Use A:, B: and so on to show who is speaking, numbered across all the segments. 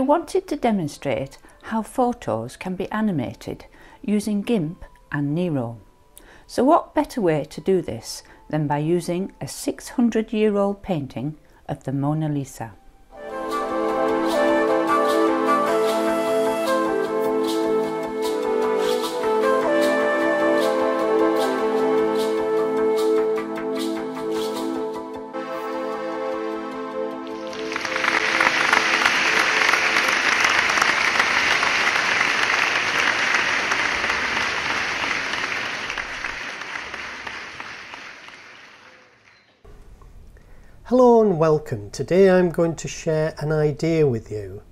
A: wanted to demonstrate how photos can be animated using GIMP and Nero. So what better way to do this than by using a 600 year old painting of the Mona Lisa.
B: Hello and welcome. Today I'm going to share an idea with you.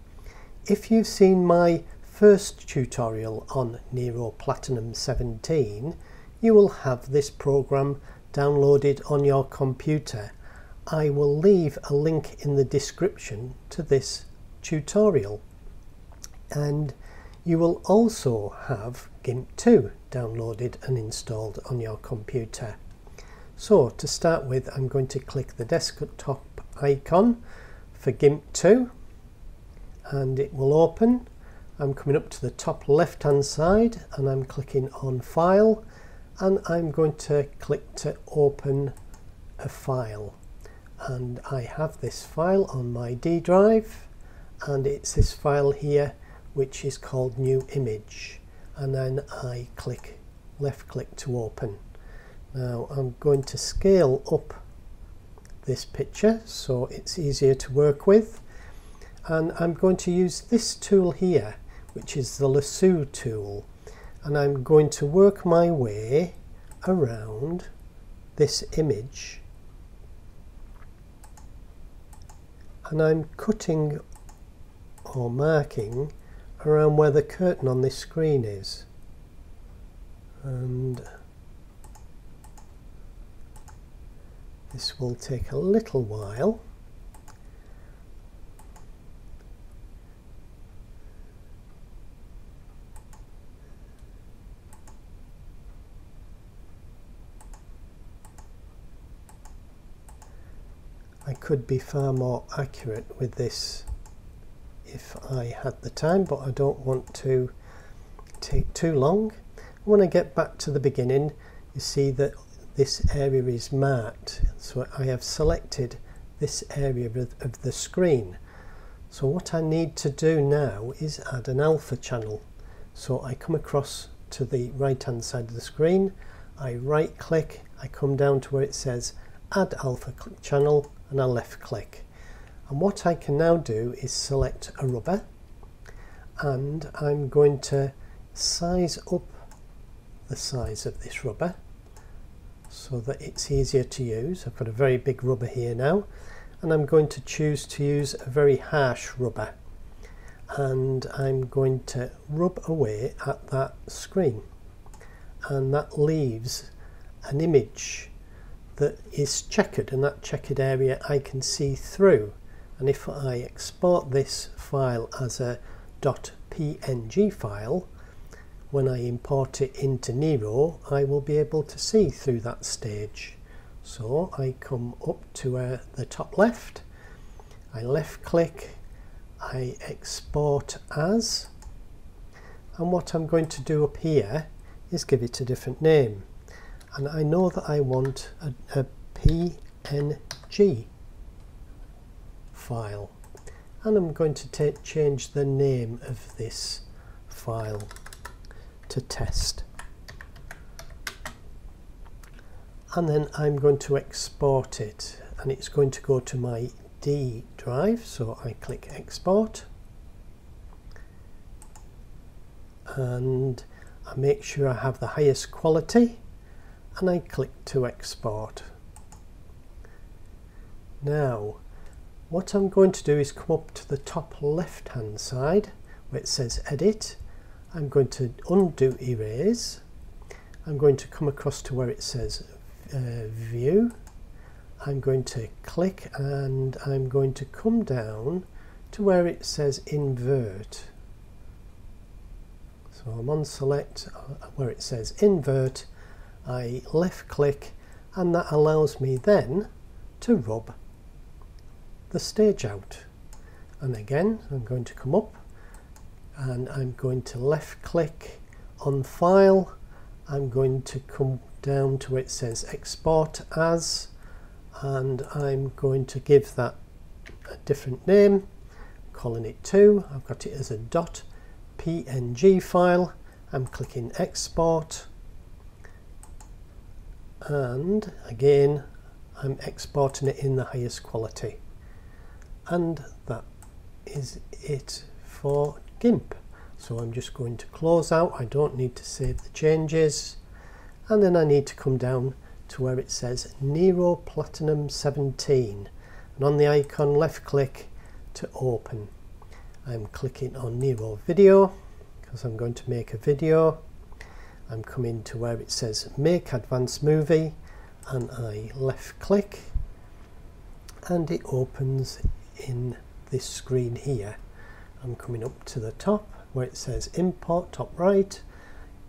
B: If you've seen my first tutorial on Nero Platinum 17, you will have this program downloaded on your computer. I will leave a link in the description to this tutorial. And you will also have GIMP 2 downloaded and installed on your computer. So to start with, I'm going to click the desktop icon for GIMP 2 and it will open. I'm coming up to the top left hand side and I'm clicking on File and I'm going to click to open a file. And I have this file on my D drive and it's this file here which is called new image. And then I click left click to open now I'm going to scale up this picture so it's easier to work with. And I'm going to use this tool here which is the lasso tool. And I'm going to work my way around this image. And I'm cutting or marking around where the curtain on this screen is. And This will take a little while. I could be far more accurate with this if I had the time, but I don't want to take too long. When I get back to the beginning, you see that this area is marked. So I have selected this area of the screen. So what I need to do now is add an alpha channel. So I come across to the right hand side of the screen, I right click, I come down to where it says add alpha channel and I left click. And what I can now do is select a rubber and I'm going to size up the size of this rubber so that it's easier to use. I've got a very big rubber here now and I'm going to choose to use a very harsh rubber and I'm going to rub away at that screen and that leaves an image that is checkered and that checkered area I can see through and if I export this file as a .png file when I import it into Nero I will be able to see through that stage. So I come up to uh, the top left. I left click I export as. And what I'm going to do up here is give it a different name. And I know that I want a, a PNG file. And I'm going to change the name of this file to test. And then I'm going to export it and it's going to go to my D drive. So I click export and I make sure I have the highest quality and I click to export. Now what I'm going to do is come up to the top left hand side where it says edit I'm going to undo erase. I'm going to come across to where it says uh, view. I'm going to click and I'm going to come down to where it says invert. So I'm on select uh, where it says invert. I left click and that allows me then to rub the stage out. and again I'm going to come up and I'm going to left click on file. I'm going to come down to where it says export as and I'm going to give that a different name calling it 2 I've got it as a dot png file. I'm clicking export. And again I'm exporting it in the highest quality. And that is it for GIMP. So I'm just going to close out. I don't need to save the changes. And then I need to come down to where it says Nero Platinum 17 and on the icon left click to open. I'm clicking on Nero video because I'm going to make a video. I'm coming to where it says make advanced movie and I left click and it opens in this screen here I'm coming up to the top where it says import top right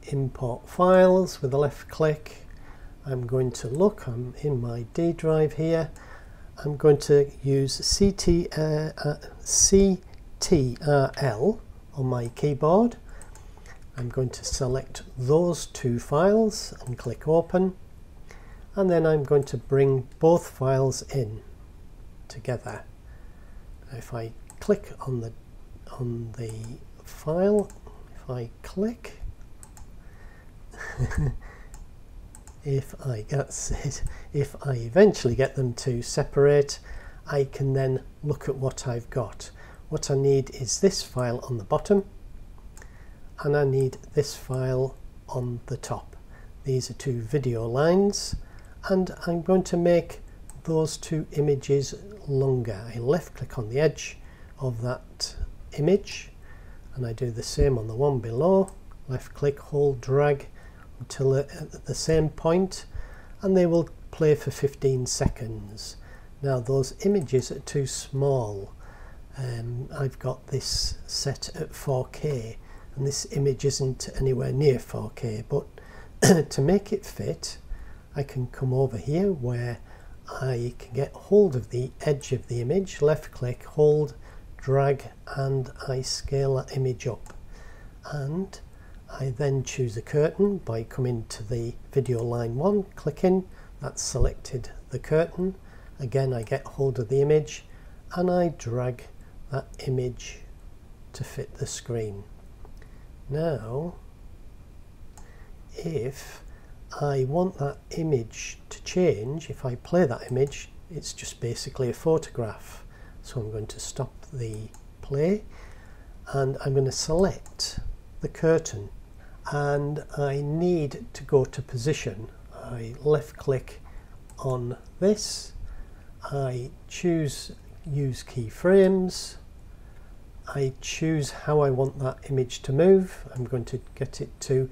B: import files with a left click. I'm going to look I'm in my D drive here. I'm going to use CT, uh, uh, CTRL on my keyboard. I'm going to select those two files and click open. And then I'm going to bring both files in together. If I click on the on the file. If I click if I get it, if I eventually get them to separate I can then look at what I've got. What I need is this file on the bottom and I need this file on the top. These are two video lines and I'm going to make those two images longer. I left click on the edge of that image and I do the same on the one below. Left click hold drag until at the same point and they will play for 15 seconds. Now those images are too small. Um, I've got this set at 4k and this image isn't anywhere near 4k but to make it fit I can come over here where I can get hold of the edge of the image. Left click hold drag and I scale that image up. And I then choose a curtain by coming to the video line 1 clicking that's selected the curtain. Again I get hold of the image and I drag that image to fit the screen. Now if I want that image to change if I play that image it's just basically a photograph so I'm going to stop the play and I'm going to select the curtain and I need to go to position. I left click on this. I choose use keyframes. I choose how I want that image to move. I'm going to get it to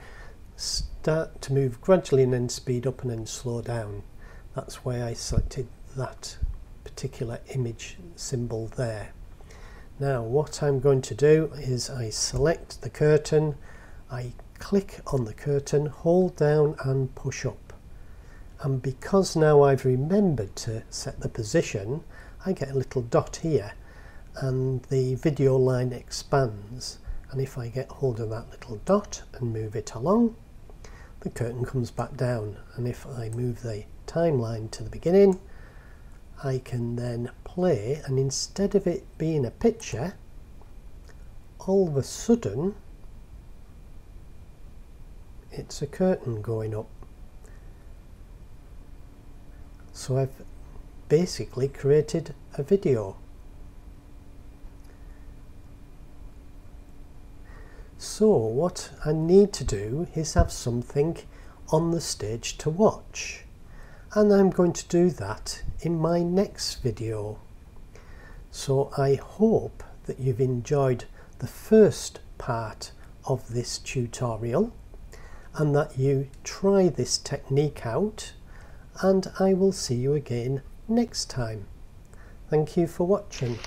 B: start to move gradually and then speed up and then slow down. That's why I selected that particular image symbol there now what I'm going to do is I select the curtain I click on the curtain, hold down and push up. And because now I've remembered to set the position, I get a little dot here and the video line expands. And if I get hold of that little dot and move it along, the curtain comes back down. And if I move the timeline to the beginning, I can then play and instead of it being a picture, all of a sudden it's a curtain going up. So I've basically created a video. So what I need to do is have something on the stage to watch. And I'm going to do that in my next video. So I hope that you've enjoyed the first part of this tutorial and that you try this technique out and I will see you again next time. Thank you for watching.